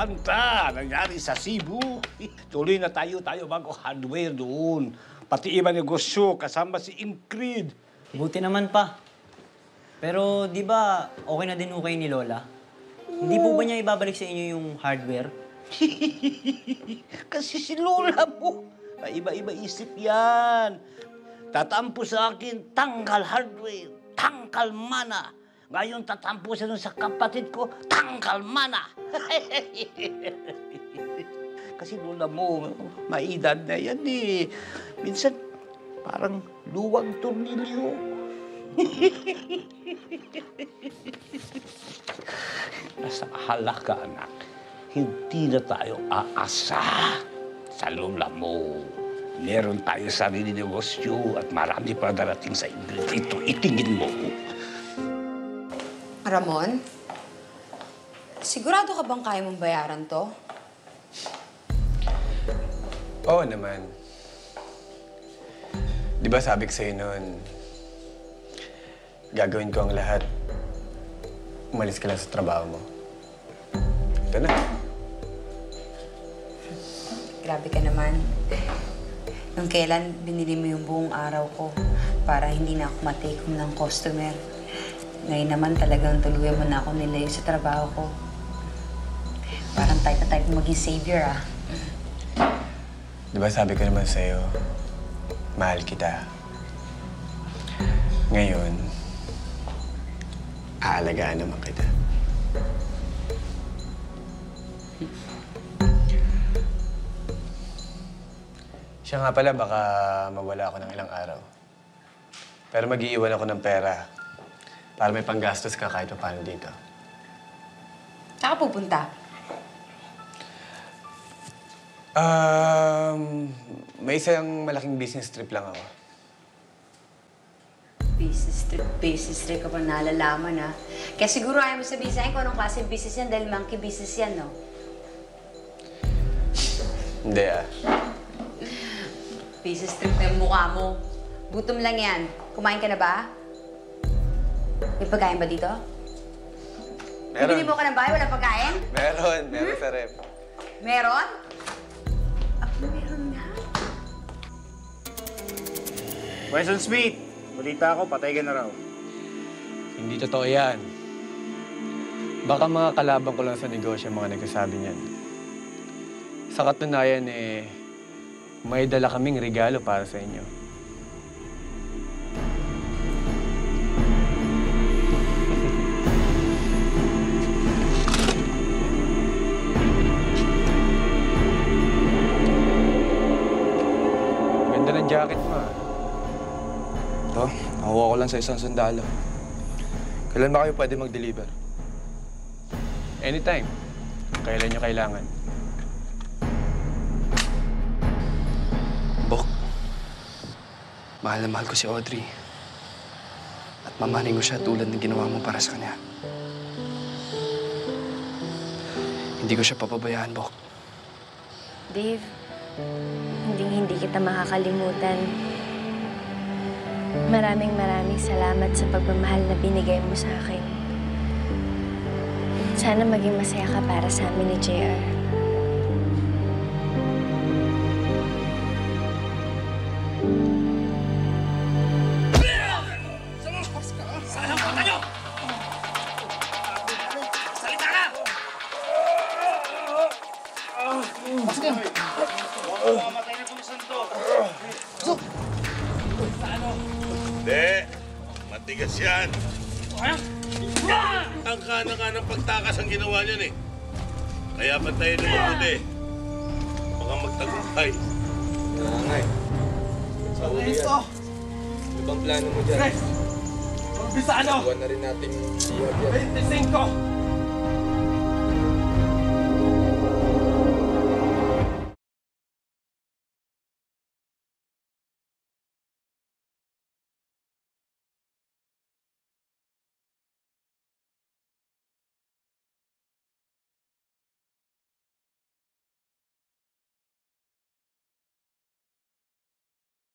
Atlanta, nangyari sa Cebu. Tuloy na tayo, tayo bago hardware doon. Pati iba negosyo, kasama si Ingrid. Buti naman pa. Pero di ba okay na din ho kayo ni Lola? Hindi po ba niya ibabalik sa inyo yung hardware? Kasi si Lola may iba-iba isip yan. Tatampo sa akin, tanggal hardware, tanggal mana. Ngayon dun sa kapatid ko, tanggal mana. Kasi Lola mo, maedad na yan eh. Minsan, parang luwag tornilyo. Nasa halaga, anak. Hindi na tayo aasa sa lola mo. Meron tayo sarili negosyo at marami pa darating sa Ingrid. Ito, itingin mo. Ramon? Sigurado ka bang kaya mong bayaran to? Oo naman. Di ba sabi ko sa'yo noon, gagawin ko ang lahat. Umalis ka lang sa trabaho mo. Ito na. Grabe ka naman. Nung kailan binili mo yung buong araw ko para hindi na ako matake home ng customer. Ngayon naman talagang tuluyan mo na ako nilayo sa trabaho ko. Parang type na type maging savior ah. Di ba sabi ko naman sa'yo, mahal kita. Ngayon, aalagaan naman kita. Siya nga pala, baka mawala ako ng ilang araw. Pero mag-iiwan ako ng pera para may panggastos ka kahit pa paano dito. Saka pupunta. Um, may isang malaking business trip lang ako. Business trip, business trip ka pa nalalaman ah. Kaya siguro ayaw mo sabihin sa akin kung anong klase business yan dahil monkey business yan, no? Hindi ah. Business trip na yung mukha mo. Gutom lang yan. Kumain ka na ba? May pagkain ba dito? Bibili mo ka ng bahay, walang pagkain? Meron, meron sa rep. Meron? Ah, meron nga. Wilson Smith, balita ako, patay ka na raw. Hindi totoo yan. Baka mga kalaban ko lang sa negosyo ang mga nagsasabi niyan. Sa katunayan eh, may dala kaming regalo para sa inyo. Jacket mo ah. Ito, nakuha ko lang sa isang sundalo. Kailan ba kayo pwede mag-deliver? Anytime. Kailan nyo kailangan. Bok, mahal na mahal ko si Audrey. At mamahaling ko siya tulad ng ginawa mo para sa kanya. Hindi ko siya papabayaan, Bok. Dave, hindi hindi kita makakalimutan. Maraming maraming salamat sa pagmamahal na binigay mo sa akin. Sana maging masaya ka para sa amin ni JR. Matigas yan. Ang kana ka ng pagtakas ang ginawa niyan eh. Kaya bantayan niyo mabuti. Baka magtagumpay. Nanay. Sa uli yan. Ibang plano mo dyan. Bisa ano? Buwan na rin nating siyab yan. 25!